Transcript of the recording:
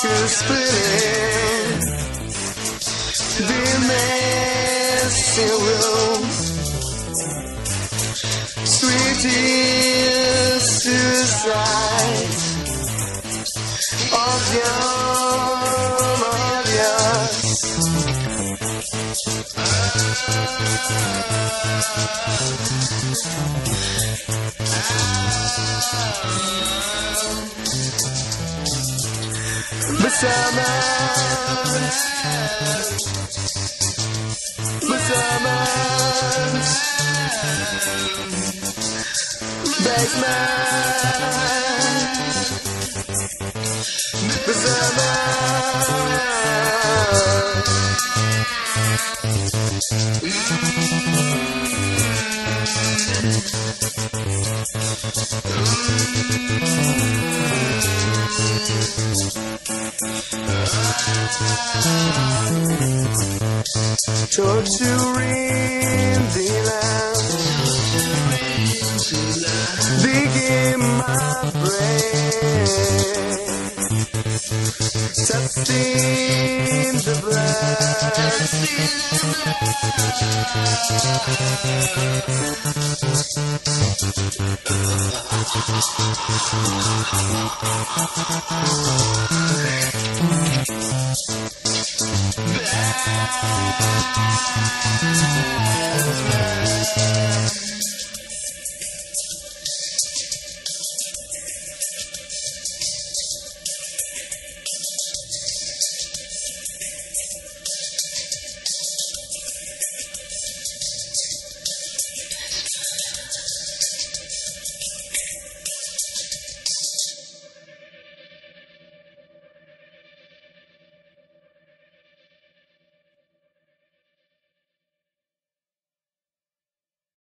splitting the messy rooms. Sweet tears suicide of young, of yours. Summer, but summer, basement, Torturing the land Digging my brain. Testing the blood Back.